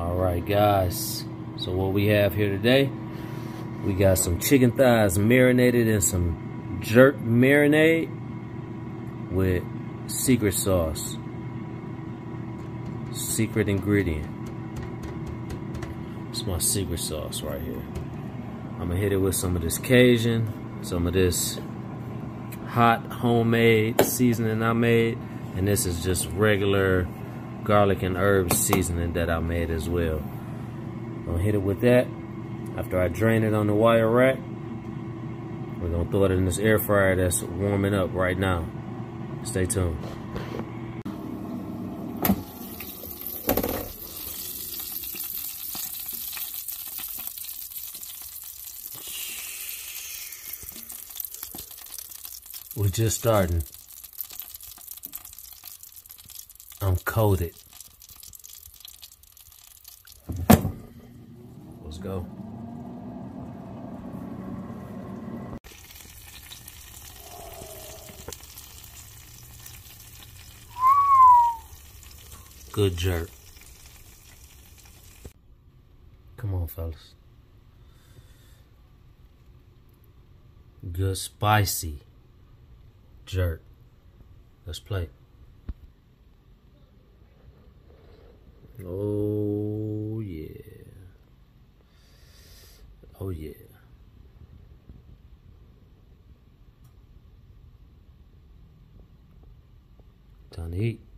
All right, guys. So what we have here today, we got some chicken thighs marinated in some jerk marinade with secret sauce. Secret ingredient. It's my secret sauce right here. I'm gonna hit it with some of this Cajun, some of this hot homemade seasoning I made, and this is just regular garlic and herbs seasoning that I made as well. Gonna hit it with that. After I drain it on the wire rack, we're gonna throw it in this air fryer that's warming up right now. Stay tuned. We're just starting. I'm coated. Let's go. Good jerk. Come on, fellas. Good spicy jerk. Let's play. Oh yeah. Oh yeah. Done eat.